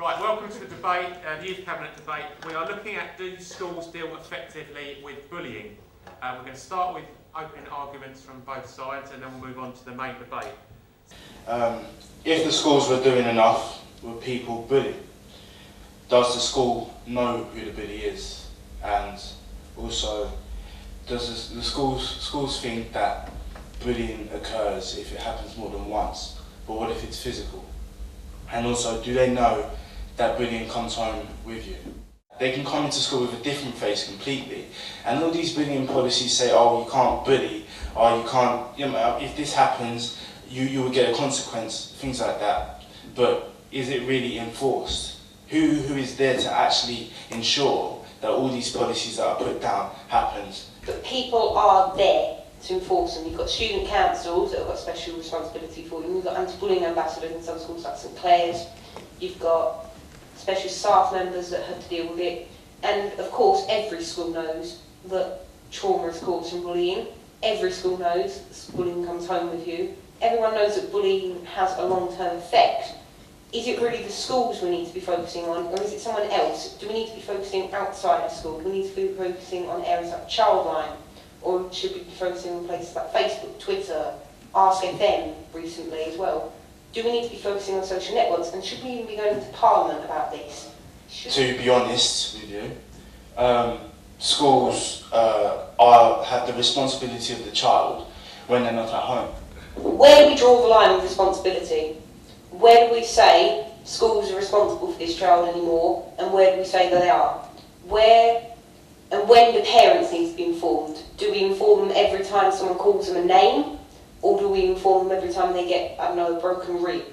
Right, welcome to the debate, uh, the Youth Cabinet debate. We are looking at do schools deal effectively with bullying? Uh, we're going to start with opening arguments from both sides and then we'll move on to the main debate. Um, if the schools were doing enough, were people bullied? Does the school know who the bully is? And also, does the, schools, schools think that bullying occurs if it happens more than once? But what if it's physical? And also, do they know that bullying comes home with you. They can come into school with a different face completely. And all these bullying policies say, oh, you can't bully, or you can't, you know, if this happens, you, you will get a consequence, things like that. But is it really enforced? Who, who is there to actually ensure that all these policies that are put down happens? But people are there to enforce them. You've got student councils that have got special responsibility for them. You've got anti-bullying ambassadors in some schools like St Clere's. You've got special staff members that have to deal with it. And of course, every school knows that trauma is caused from bullying. Every school knows that bullying comes home with you. Everyone knows that bullying has a long-term effect. Is it really the schools we need to be focusing on, or is it someone else? Do we need to be focusing outside of school? Do we need to be focusing on areas like Childline, or should we be focusing on places like Facebook, Twitter, Ask FM recently as well? Do we need to be focusing on social networks? And should we even be going to Parliament about this? Should to be honest with you, um, schools uh, are, have the responsibility of the child when they're not at home. Where do we draw the line of responsibility? Where do we say schools are responsible for this child anymore, and where do we say that they are? Where and when do parents need to be informed? Do we inform them every time someone calls them a name? Or do we inform them every time they get, I don't know, a broken rib?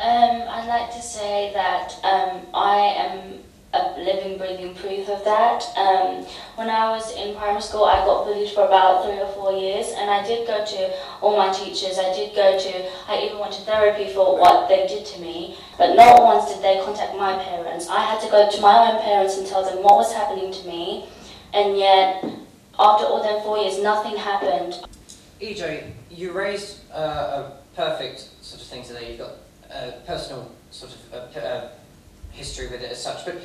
Um, I'd like to say that um, I am a living, breathing proof of that. Um, when I was in primary school, I got bullied for about three or four years, and I did go to all my teachers. I did go to, I even went to therapy for what they did to me, but not once did they contact my parents. I had to go to my own parents and tell them what was happening to me, and yet, after all them four years, nothing happened. EJ, you raised uh, a perfect sort of thing today. You've got a personal sort of history with it as such, but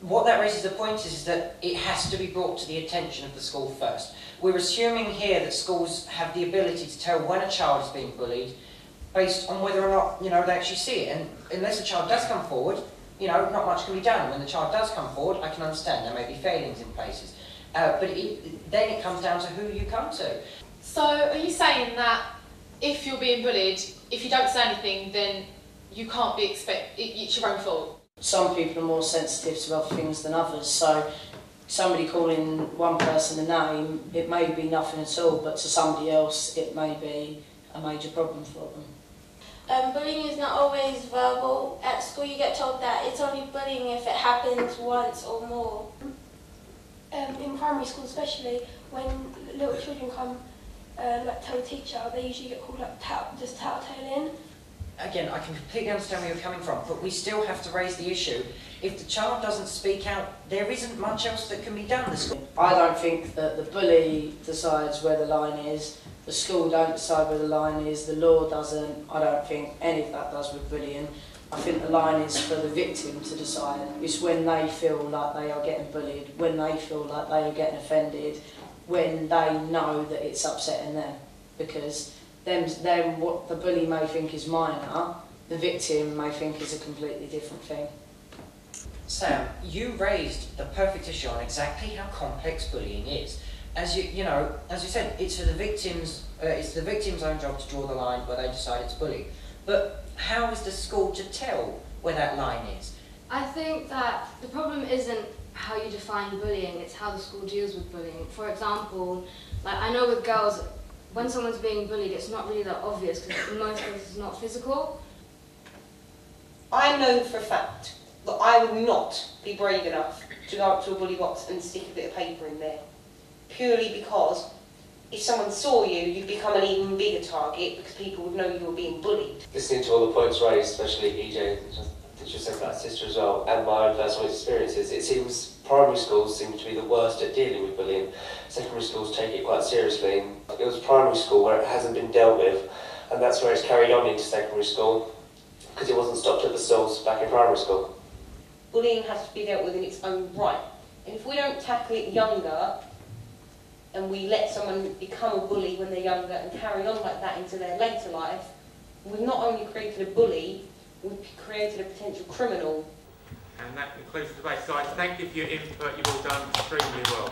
what that raises the point is, is that it has to be brought to the attention of the school first. We're assuming here that schools have the ability to tell when a child is being bullied based on whether or not you know they actually see it. And unless a child does come forward, you know, not much can be done. When the child does come forward, I can understand there may be failings in places. Uh, but it, then it comes down to who you come to. So are you saying that if you're being bullied, if you don't say anything, then you can't be expect it's your own fault? Some people are more sensitive to other things than others, so somebody calling one person a name, it may be nothing at all, but to somebody else it may be a major problem for them. Um, bullying is not always verbal. At school you get told that it's only bullying if it happens once or more. Um, in primary school especially, when little children come uh, like tell a teacher, they usually get called up tout, just tattletaling. Again, I can completely understand where you're coming from, but we still have to raise the issue. If the child doesn't speak out, there isn't much else that can be done. The school. I don't think that the bully decides where the line is. The school don't decide where the line is. The law doesn't. I don't think any of that does with bullying. I think the line is for the victim to decide. It's when they feel like they are getting bullied, when they feel like they are getting offended, when they know that it's upsetting them because them, them what the bully may think is minor, the victim may think is a completely different thing. Sam, you raised the perfect issue on exactly how complex bullying is. As you, you know, as you said, it's for the victims. Uh, it's the victim's own job to draw the line where they decide it's bullying. But how is the school to tell where that line is? I think that the problem isn't how you define bullying, it's how the school deals with bullying. For example, like I know with girls, when someone's being bullied, it's not really that obvious because in most cases it's not physical. I know for a fact that I would not be brave enough to go up to a bully box and stick a bit of paper in there. Purely because if someone saw you, you'd become an even bigger target because people would know you were being bullied. Listening to all the points raised, especially EJ, that you said about sister as well, and my own personal experiences, it seems primary schools seem to be the worst at dealing with bullying. Secondary schools take it quite seriously. It was primary school where it hasn't been dealt with, and that's where it's carried on into secondary school. because it wasn't stopped at the source back in primary school. Bullying has to be dealt with in its own right. And if we don't tackle it younger, and we let someone become a bully when they're younger and carry on like that into their later life, we've not only created a bully, we've created a potential criminal. And that concludes the debate. Guys, thank you for your input. You've all done extremely well.